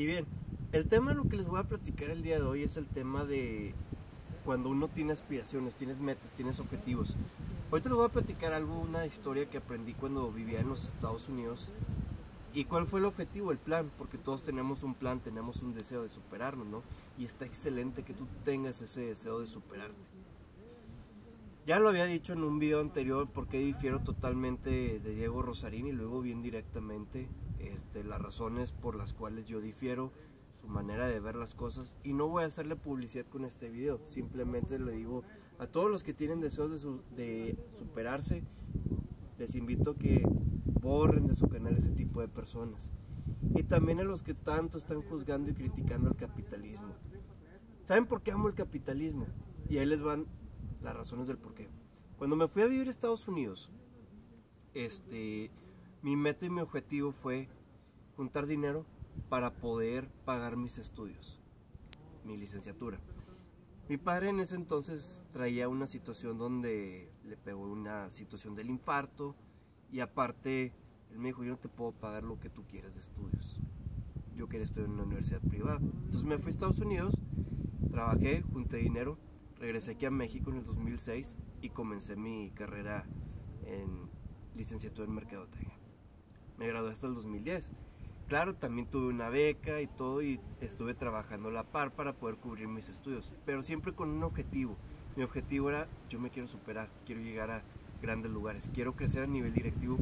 Y bien, el tema de lo que les voy a platicar el día de hoy es el tema de cuando uno tiene aspiraciones, tienes metas, tienes objetivos. Hoy te voy a platicar algo, una historia que aprendí cuando vivía en los Estados Unidos. ¿Y cuál fue el objetivo, el plan? Porque todos tenemos un plan, tenemos un deseo de superarnos, ¿no? Y está excelente que tú tengas ese deseo de superarte. Ya lo había dicho en un video anterior porque difiero totalmente de Diego Rosarín y luego bien directamente este, las razones por las cuales yo difiero, su manera de ver las cosas y no voy a hacerle publicidad con este video, simplemente le digo a todos los que tienen deseos de, de superarse, les invito a que borren de su canal ese tipo de personas y también a los que tanto están juzgando y criticando el capitalismo. ¿Saben por qué amo el capitalismo? Y ahí les van las razones del por qué. Cuando me fui a vivir a Estados Unidos, este, mi meta y mi objetivo fue juntar dinero para poder pagar mis estudios, mi licenciatura. Mi padre en ese entonces traía una situación donde le pegó una situación del infarto y aparte él me dijo, yo no te puedo pagar lo que tú quieres de estudios. Yo quería estudiar en una universidad privada. Entonces me fui a Estados Unidos, trabajé, junté dinero Regresé aquí a México en el 2006 y comencé mi carrera en licenciatura en Mercadotecnia. Me gradué hasta el 2010. Claro, también tuve una beca y todo y estuve trabajando a la par para poder cubrir mis estudios, pero siempre con un objetivo. Mi objetivo era, yo me quiero superar, quiero llegar a grandes lugares, quiero crecer a nivel directivo.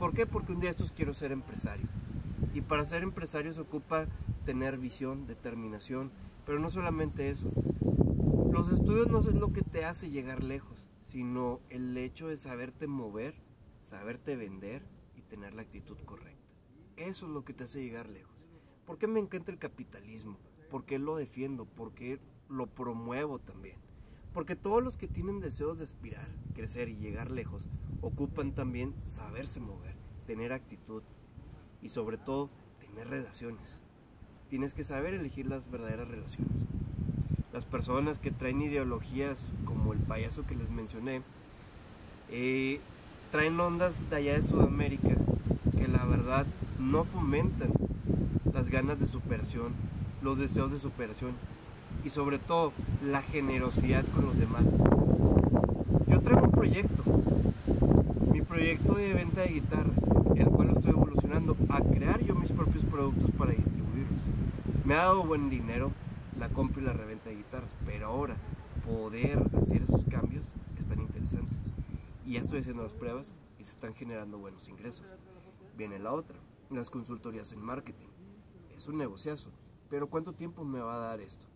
¿Por qué? Porque un día estos quiero ser empresario. Y para ser empresario se ocupa tener visión, determinación, pero no solamente eso, los estudios no es lo que te hace llegar lejos, sino el hecho de saberte mover, saberte vender tener la actitud correcta. Eso es lo que te hace llegar lejos. ¿Por qué me encanta el capitalismo? ¿Por qué lo defiendo? ¿Por qué lo promuevo también? Porque todos los que tienen deseos de aspirar, crecer y llegar lejos, ocupan también saberse mover, tener actitud y sobre todo tener relaciones. Tienes que saber elegir las verdaderas relaciones las personas que traen ideologías como el payaso que les mencioné, eh, traen ondas de allá de Sudamérica que la verdad no fomentan las ganas de superación, los deseos de superación y sobre todo la generosidad con los demás. Yo traigo un proyecto, mi proyecto de venta de guitarras, el cual estoy evolucionando a crear yo mis propios productos para distribuirlos. Me ha dado buen dinero, la compra y la reventa de guitarras. Pero ahora, poder hacer esos cambios están interesantes. Y ya estoy haciendo las pruebas y se están generando buenos ingresos. Viene la otra, las consultorías en marketing. Es un negociazo. Pero ¿cuánto tiempo me va a dar esto?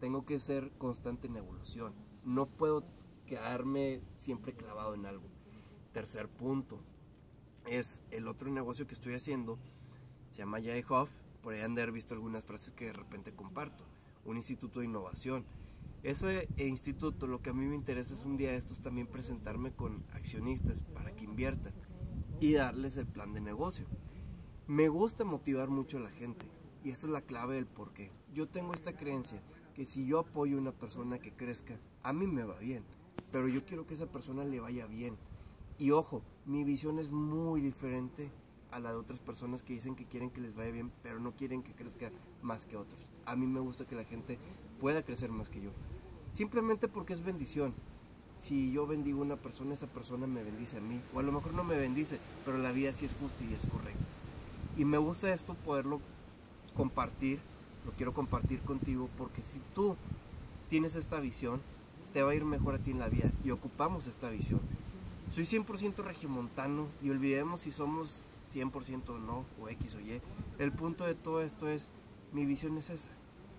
Tengo que ser constante en evolución. No puedo quedarme siempre clavado en algo. Tercer punto es el otro negocio que estoy haciendo. Se llama Hoff. Por ahí han de visto algunas frases que de repente comparto un instituto de innovación. Ese instituto lo que a mí me interesa es un día de estos también presentarme con accionistas para que inviertan y darles el plan de negocio. Me gusta motivar mucho a la gente y esta es la clave del por qué. Yo tengo esta creencia que si yo apoyo a una persona que crezca, a mí me va bien, pero yo quiero que esa persona le vaya bien. Y ojo, mi visión es muy diferente a la de otras personas que dicen que quieren que les vaya bien, pero no quieren que crezca más que otros. A mí me gusta que la gente pueda crecer más que yo. Simplemente porque es bendición. Si yo bendigo a una persona, esa persona me bendice a mí. O a lo mejor no me bendice, pero la vida sí es justa y es correcta. Y me gusta esto poderlo compartir, lo quiero compartir contigo, porque si tú tienes esta visión, te va a ir mejor a ti en la vida y ocupamos esta visión. Soy 100% regimontano y olvidemos si somos 100% o no, o X o Y. El punto de todo esto es, mi visión es esa.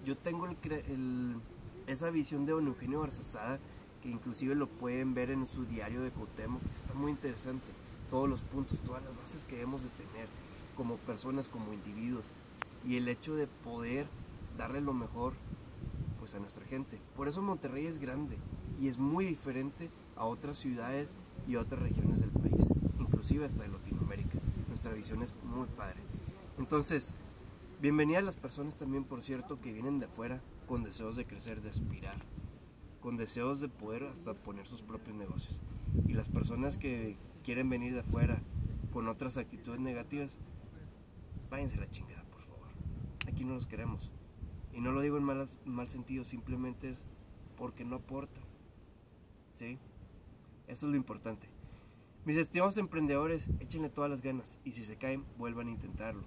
Yo tengo el, esa visión de don Eugenio Barzazada, que inclusive lo pueden ver en su diario de Cotemo, está muy interesante. Todos los puntos, todas las bases que debemos de tener como personas, como individuos. Y el hecho de poder darle lo mejor pues a nuestra gente. Por eso Monterrey es grande y es muy diferente a otras ciudades y otras regiones del país, inclusive hasta de Latinoamérica nuestra visión es muy padre. Entonces, bienvenida a las personas también, por cierto, que vienen de afuera con deseos de crecer, de aspirar, con deseos de poder hasta poner sus propios negocios. Y las personas que quieren venir de afuera con otras actitudes negativas, váyanse a la chingada, por favor. aquí no los queremos. Y no lo digo en mal sentido, simplemente es porque no aportan. ¿Sí? Eso es lo importante. Mis estimados emprendedores, échenle todas las ganas y si se caen, vuelvan a intentarlo.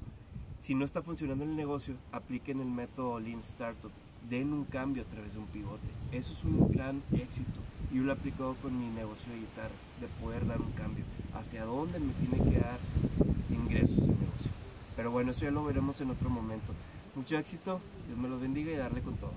Si no está funcionando el negocio, apliquen el método Lean Startup. Den un cambio a través de un pivote. Eso es un gran éxito. Yo lo he aplicado con mi negocio de guitarras, de poder dar un cambio. Hacia dónde me tiene que dar ingresos el negocio. Pero bueno, eso ya lo veremos en otro momento. Mucho éxito, Dios me los bendiga y darle con todo.